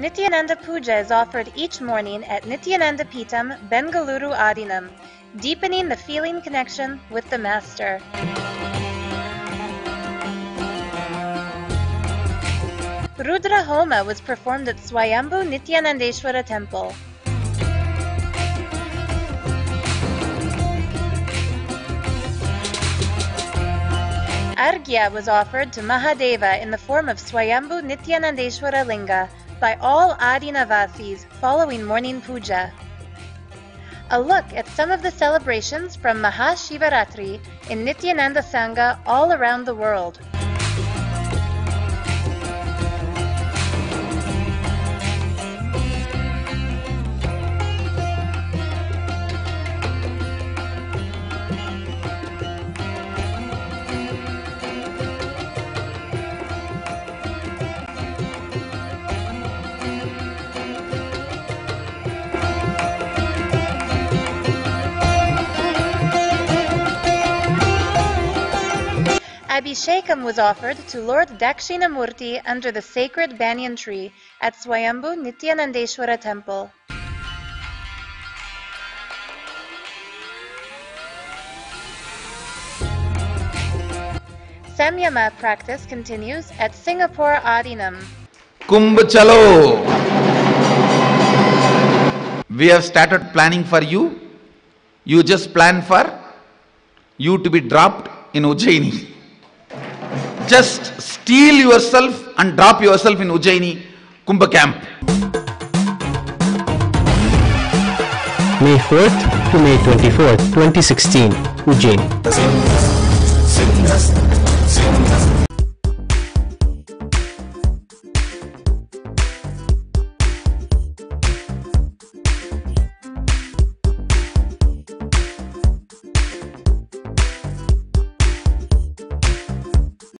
Nithyananda Puja is offered each morning at Nithyananda Peetham, Bengaluru Adheenam, deepening the feeling connection with the Master. Rudra Homa was performed at Svayambhu Nithyanandeshwara Temple. Arghya was offered to Mahadeva in the form of Svayambhu Nithyanandeshwara Linga by all Adinavasis following morning puja. A look at some of the celebrations from Mahashivaratri in Nithyananda Sangha all around the world. Abhishekam was offered to Lord Dakshinamurti under the sacred banyan tree at Svayambhu Nithyanandeshwara Temple. Samyama practice continues at Singapore Adheenam. Kumbh Chalo. We have started planning for you. You just plan for you to be dropped in Ujjaini. Just steal yourself and drop yourself in Ujjaini Kumbh camp. May 4th to May 24th, 2016, Ujjain.